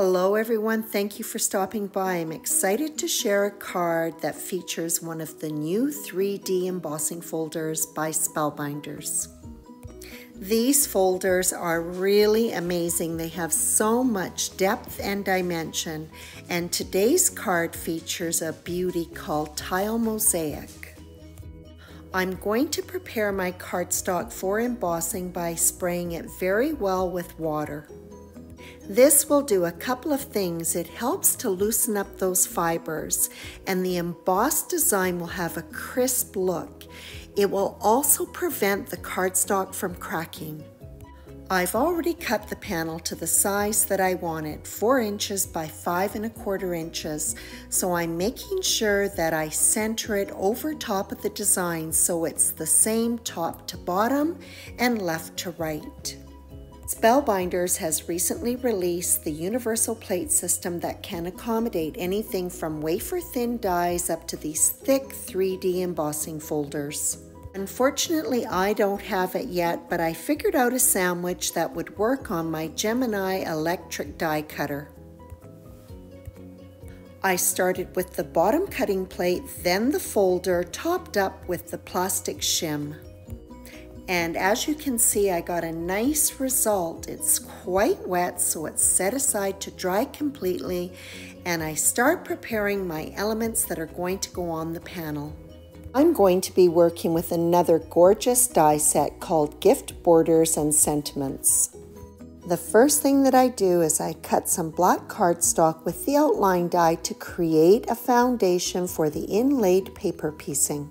Hello everyone, thank you for stopping by. I'm excited to share a card that features one of the new 3D embossing folders by Spellbinders. These folders are really amazing. They have so much depth and dimension and today's card features a beauty called Tile Mosaic. I'm going to prepare my cardstock for embossing by spraying it very well with water. This will do a couple of things. It helps to loosen up those fibers and the embossed design will have a crisp look. It will also prevent the cardstock from cracking. I've already cut the panel to the size that I wanted, 4 inches by 5 and a quarter inches, so I'm making sure that I center it over top of the design so it's the same top to bottom and left to right. Spellbinders has recently released the universal plate system that can accommodate anything from wafer thin dies up to these thick 3D embossing folders. Unfortunately, I don't have it yet, but I figured out a sandwich that would work on my Gemini electric die cutter. I started with the bottom cutting plate, then the folder topped up with the plastic shim. And as you can see, I got a nice result. It's quite wet, so it's set aside to dry completely. And I start preparing my elements that are going to go on the panel. I'm going to be working with another gorgeous die set called Gift Borders and Sentiments. The first thing that I do is I cut some black cardstock with the outline die to create a foundation for the inlaid paper piecing.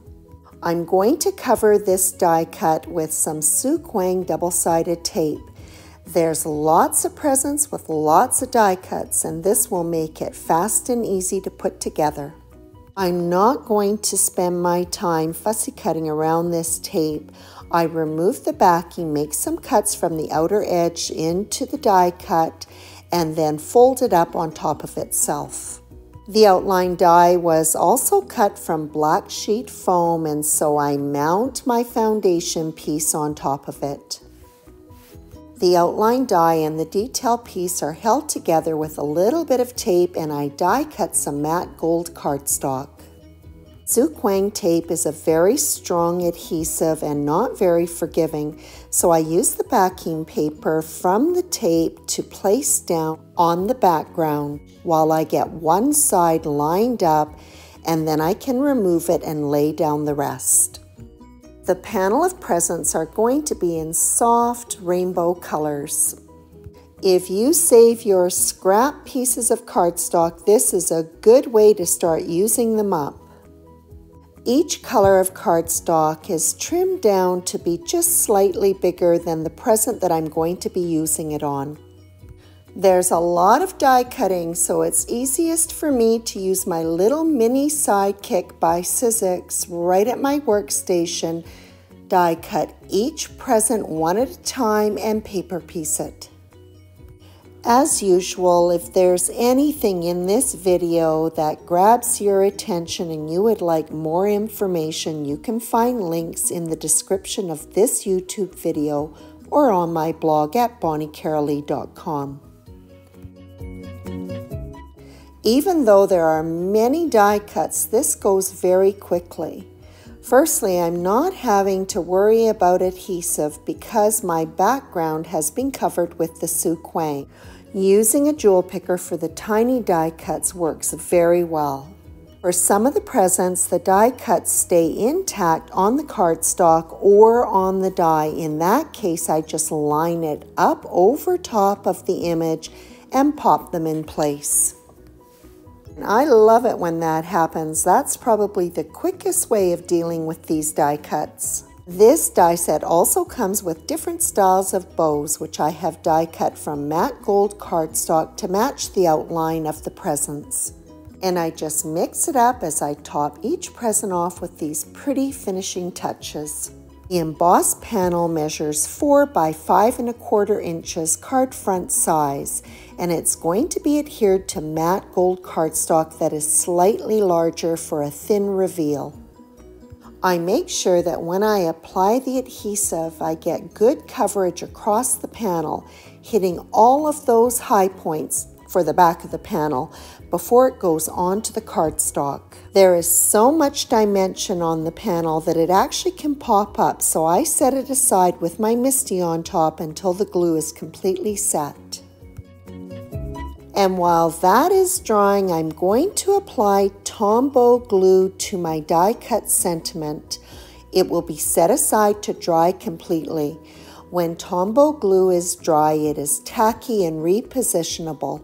I'm going to cover this die cut with some Kwang double-sided tape. There's lots of presents with lots of die cuts and this will make it fast and easy to put together. I'm not going to spend my time fussy cutting around this tape. I remove the backing, make some cuts from the outer edge into the die cut, and then fold it up on top of itself. The outline die was also cut from black sheet foam and so I mount my foundation piece on top of it. The outline die and the detail piece are held together with a little bit of tape and I die cut some matte gold cardstock. Kwang tape is a very strong adhesive and not very forgiving, so I use the backing paper from the tape to place down on the background while I get one side lined up and then I can remove it and lay down the rest. The panel of presents are going to be in soft rainbow colors. If you save your scrap pieces of cardstock, this is a good way to start using them up. Each color of cardstock is trimmed down to be just slightly bigger than the present that I'm going to be using it on. There's a lot of die cutting, so it's easiest for me to use my little mini sidekick by Sizzix right at my workstation, die cut each present one at a time and paper piece it. As usual, if there's anything in this video that grabs your attention and you would like more information, you can find links in the description of this YouTube video or on my blog at bonniecarollee.com. Even though there are many die cuts, this goes very quickly. Firstly, I'm not having to worry about adhesive because my background has been covered with the Sookwang. Using a jewel picker for the tiny die cuts works very well. For some of the presents, the die cuts stay intact on the cardstock or on the die. In that case, I just line it up over top of the image and pop them in place. And I love it when that happens. That's probably the quickest way of dealing with these die cuts. This die set also comes with different styles of bows, which I have die cut from matte gold cardstock to match the outline of the presents. And I just mix it up as I top each present off with these pretty finishing touches. The embossed panel measures 4 by 5 and a quarter inches card front size, and it's going to be adhered to matte gold cardstock that is slightly larger for a thin reveal. I make sure that when I apply the adhesive, I get good coverage across the panel, hitting all of those high points for the back of the panel before it goes onto the cardstock. There is so much dimension on the panel that it actually can pop up, so I set it aside with my MISTI on top until the glue is completely set. And while that is drying, I'm going to apply Tombow glue to my die cut sentiment. It will be set aside to dry completely. When Tombow glue is dry, it is tacky and repositionable.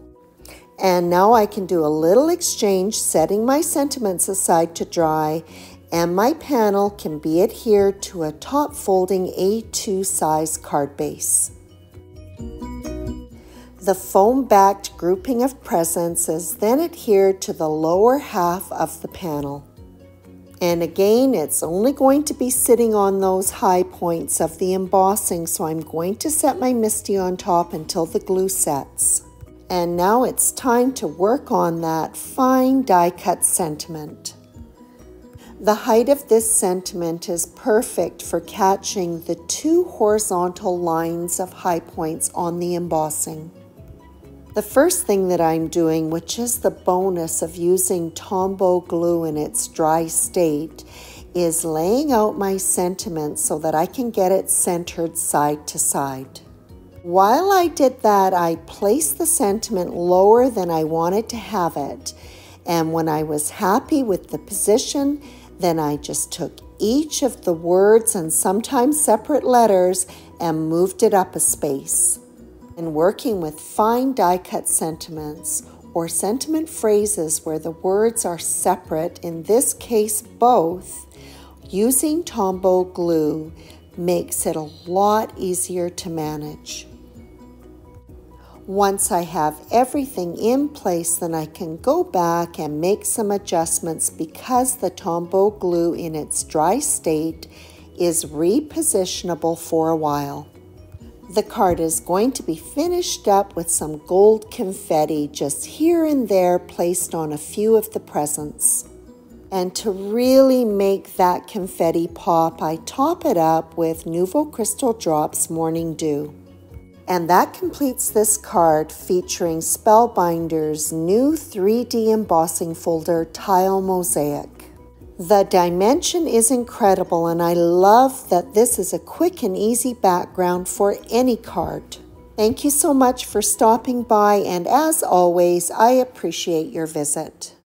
And now I can do a little exchange, setting my sentiments aside to dry, and my panel can be adhered to a top folding A2 size card base. The foam-backed grouping of presents is then adhered to the lower half of the panel. And again, it's only going to be sitting on those high points of the embossing, so I'm going to set my MISTI on top until the glue sets. And now it's time to work on that fine die cut sentiment. The height of this sentiment is perfect for catching the two horizontal lines of high points on the embossing. The first thing that I'm doing, which is the bonus of using Tombow glue in its dry state, is laying out my sentiment so that I can get it centered side to side. While I did that, I placed the sentiment lower than I wanted to have it. And when I was happy with the position, then I just took each of the words and sometimes separate letters and moved it up a space. In working with fine die cut sentiments or sentiment phrases where the words are separate, in this case both, using Tombow glue makes it a lot easier to manage. Once I have everything in place, then I can go back and make some adjustments because the Tombow glue in its dry state is repositionable for a while. The card is going to be finished up with some gold confetti just here and there placed on a few of the presents. And to really make that confetti pop, I top it up with Nuvo Crystal Drops Morning Dew. And that completes this card featuring Spellbinder's new 3D embossing folder Tile Mosaic. The dimension is incredible and I love that this is a quick and easy background for any card. Thank you so much for stopping by and as always, I appreciate your visit.